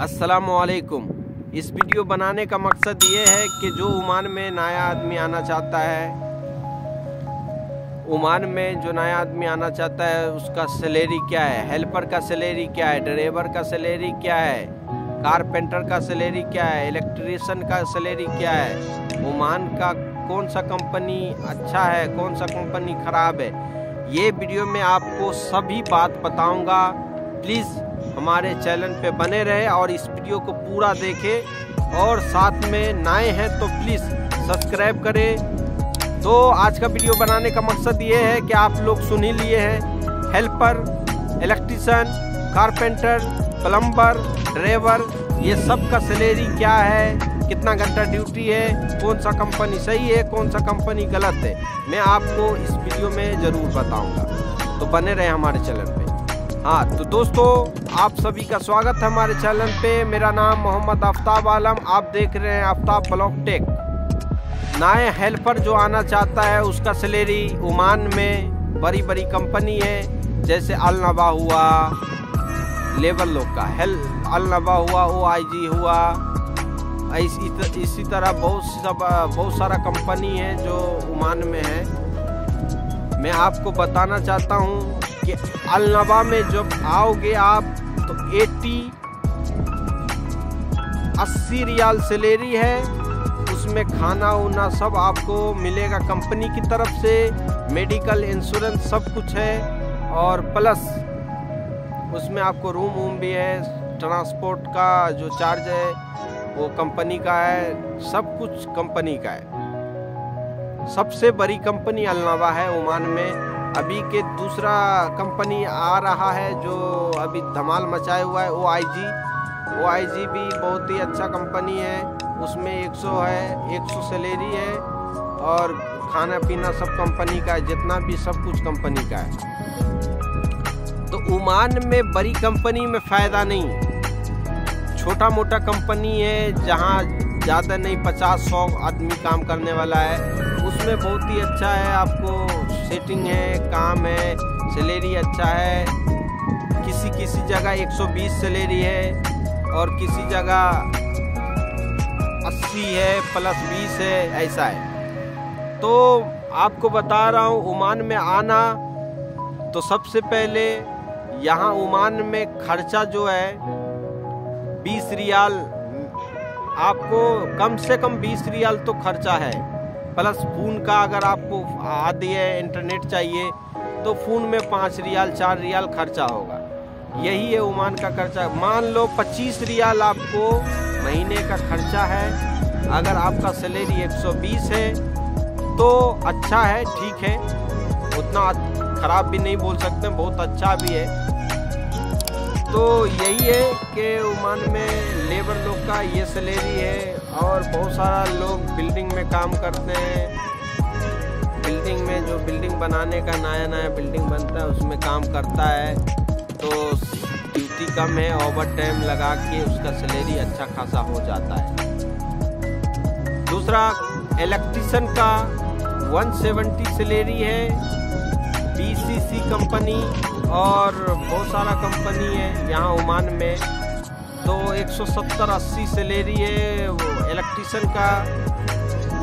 असलकुम इस वीडियो बनाने का मकसद ये है कि जो ओमान में नया आदमी आना चाहता है, ओमान में जो नया आदमी आना चाहता है, उसका सैलरी क्या है? हेल्पर का सैलरी क्या है? ड्राइवर का सैलरी क्या है? कारपेंटर का सैलरी क्या है? इलेक्ट्रिशियन का सैलरी क्या है? ओमान का कौन सा कंपनी अच्छा है, कौन सा कंपनी ख़राब है? ये वीडियो में आपको सभी बात बताऊँगा। प्लीज़ हमारे चैनल पे बने रहे और इस वीडियो को पूरा देखें और साथ में नए हैं तो प्लीज़ सब्सक्राइब करें। तो आज का वीडियो बनाने का मकसद ये है कि आप लोग सुन ही लिए हैं helper, electrician, carpenter, plumber, driver, ये सब का सैलरी क्या है, कितना घंटा ड्यूटी है, कौन सा कंपनी सही है, कौन सा कंपनी गलत है, मैं आपको इस वीडियो में ज़रूर बताऊँगा। तो बने रहे हमारे चैनल पे। हाँ तो दोस्तों, आप सभी का स्वागत है हमारे चैनल पे। मेरा नाम मोहम्मद आफ्ताब आलम। आप देख रहे हैं आफ्ताब ब्लॉक टेक। नए हेल्पर जो आना चाहता है, उसका सैलरी ओमान में बड़ी बड़ी कंपनी है। जैसे अलनबा हुआ लेबर लोग का हेल अलनबा हुआ ओ आई जी हुआ। इसी इसी तरह बहुत सब, बहुत सारा कंपनी है जो ओमान में है। मैं आपको बताना चाहता हूँ कि अलनबा में जब आओगे आप तो 80 अस्सी रियाल सैलरी है। उसमें खाना उना सब आपको मिलेगा कंपनी की तरफ़ से। मेडिकल, इंश्योरेंस सब कुछ है। और प्लस उसमें आपको रूम वूम भी है, ट्रांसपोर्ट का जो चार्ज है, वो कंपनी का है, सब कुछ कंपनी का है। सबसे बड़ी कंपनी अलनावा है, ओमान में। अभी के दूसरा कंपनी आ रहा है जो अभी धमाल मचाए हुआ है ओ आई जी ओ आई जी भी बहुत ही अच्छा कंपनी है। उसमें 100 है 100 सैलरी है और खाना पीना सब कंपनी का है, जितना भी सब कुछ कंपनी का है। तो ओमान में बड़ी कंपनी में फ़ायदा नहीं। छोटा मोटा कंपनी है, जहाँ ज़्यादा नहीं, पचास, सौ आदमी काम करने वाला है। उसमें बहुत ही अच्छा है आपको सेटिंग है, काम है सैलरी अच्छा है। किसी किसी जगह 120 सैलरी है और किसी जगह 80 है प्लस 20 है, ऐसा है। तो आपको बता रहा हूँ ओमान में आना तो सबसे पहले यहाँ ओमान में खर्चा जो है 20 रियाल, आपको कम से कम 20 रियाल तो खर्चा है। प्लस फ़ोन का अगर आपको आदि है इंटरनेट चाहिए तो फ़ोन में पाँच रियाल, चार रियाल खर्चा होगा। यही है ओमान का खर्चा। मान लो पच्चीस रियाल आपको महीने का खर्चा है। अगर आपका सैलरी 120 है तो अच्छा है, ठीक है। उतना ख़राब भी नहीं बोल सकते, बहुत अच्छा भी है। तो यही है कि ओमान में लेबर लोग का ये सैलरी है और बहुत सारा लोग बिल्डिंग में काम करते हैं। बिल्डिंग में जो बिल्डिंग बनाने का नया नया बिल्डिंग बनता है, उसमें काम करता है। तो ड्यूटी कम है ओवर टाइम लगा के उसका सैलरी अच्छा खासा हो जाता है। दूसरा इलेक्ट्रिशियन का 170 सैलरी है। बीसीसी कंपनी और बहुत सारा कंपनी है यहाँ ओमान में। तो 170-80 सैलरी है वो इलेक्ट्रिशियन का।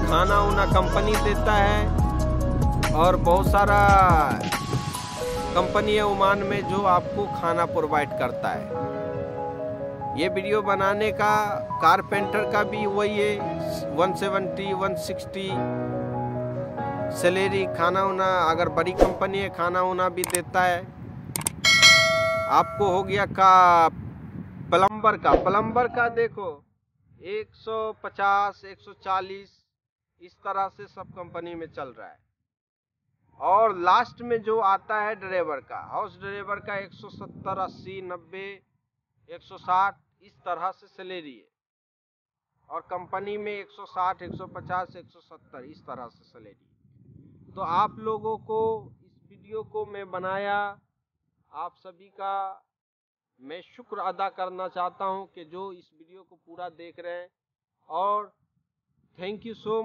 खाना उना कंपनी देता है और बहुत सारा कंपनी है ओमान में जो आपको खाना प्रोवाइड करता है। ये वीडियो बनाने का कारपेंटर का भी वही है 170 160 सैलरी खाना उना। अगर बड़ी कंपनी है, खाना उना भी देता है। आपको हो गया का प्लम्बर का प्लम्बर का देखो। 150 140 इस तरह से सब कंपनी में चल रहा है। और लास्ट में जो आता है ड्राइवर का, हाउस ड्राइवर का 170 80 90 160 इस तरह से सैलरी है। और कंपनी में 160 150 170 इस तरह से सैलरी तो आप लोगों को इस वीडियो को मैं बनाया। आप सभी का मैं शुक्र अदा करना चाहता हूँ कि जो इस वीडियो को पूरा देख रहे हैं और थैंक यू सो